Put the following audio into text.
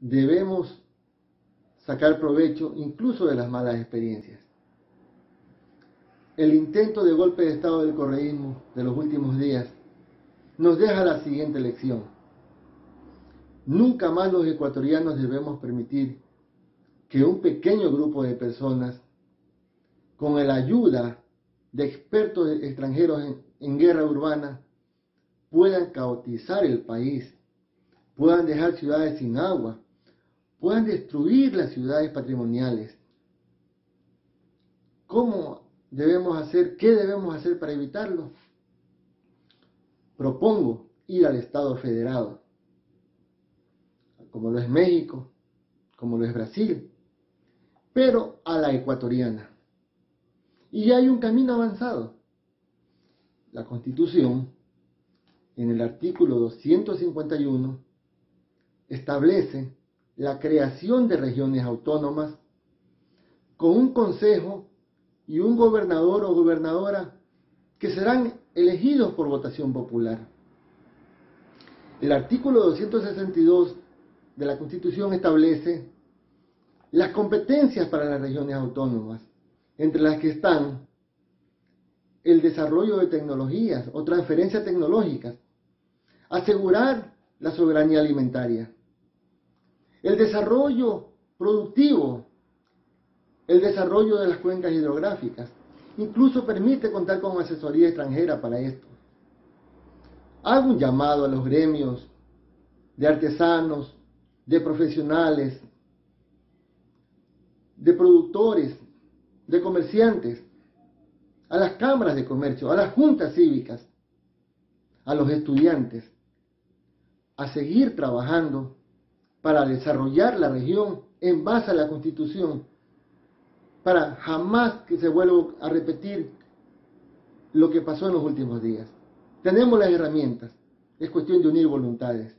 debemos sacar provecho incluso de las malas experiencias. El intento de golpe de Estado del correísmo de los últimos días nos deja la siguiente lección. Nunca más los ecuatorianos debemos permitir que un pequeño grupo de personas, con la ayuda de expertos extranjeros en, en guerra urbana, puedan caotizar el país, puedan dejar ciudades sin agua, puedan destruir las ciudades patrimoniales. ¿Cómo debemos hacer? ¿Qué debemos hacer para evitarlo? Propongo ir al Estado federado, como lo es México, como lo es Brasil, pero a la ecuatoriana. Y hay un camino avanzado. La Constitución en el artículo 251 establece la creación de regiones autónomas con un consejo y un gobernador o gobernadora que serán elegidos por votación popular. El artículo 262 de la Constitución establece las competencias para las regiones autónomas, entre las que están el desarrollo de tecnologías o transferencias tecnológicas, asegurar la soberanía alimentaria, el desarrollo productivo, el desarrollo de las cuencas hidrográficas, incluso permite contar con asesoría extranjera para esto. Hago un llamado a los gremios de artesanos, de profesionales, de productores, de comerciantes, a las cámaras de comercio, a las juntas cívicas, a los estudiantes, a seguir trabajando para desarrollar la región en base a la constitución, para jamás que se vuelva a repetir lo que pasó en los últimos días. Tenemos las herramientas, es cuestión de unir voluntades.